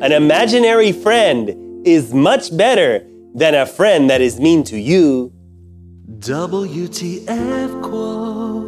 An imaginary friend is much better than a friend that is mean to you. WTF quote.